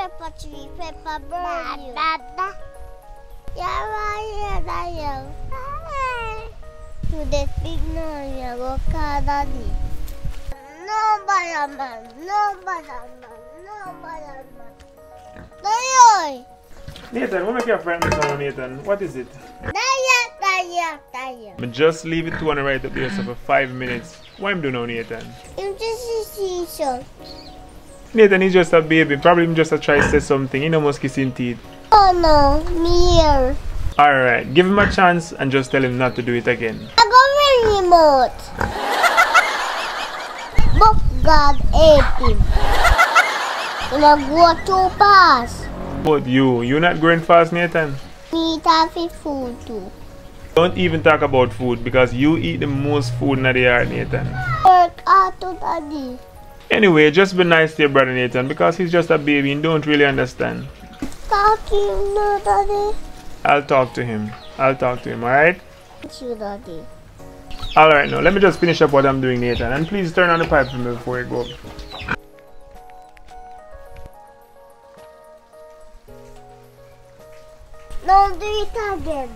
pepper tree, pepper burn you. Da, da. Yeah, right, yeah, yeah. To the big no, yeah, go call daddy. No, bother man, no, bother man, no, bother man. No, Nathan, what make your friend sound, Nathan? What is it? Daya, daya, daya. Me just leave it to and right up there so for five minutes. What I'm doing now, Nathan? You just see so. Nathan is just a baby. Probably just a try to say something. He no must kissing teeth. Oh no, me here. Alright, give him a chance and just tell him not to do it again. I got my remote. But God hate him. When I go too fast, But you, you're not growing fast, Nathan? me his food too. Don't even talk about food because you eat the most food in the yard, Nathan. Work hard to daddy. Anyway, just be nice to your brother Nathan because he's just a baby and don't really understand. Talking no daddy. I'll talk to him. I'll talk to him, alright? Thank you daddy. Alright, now let me just finish up what I'm doing, Nathan. And please turn on the pipe for me before you go. Don't do it again.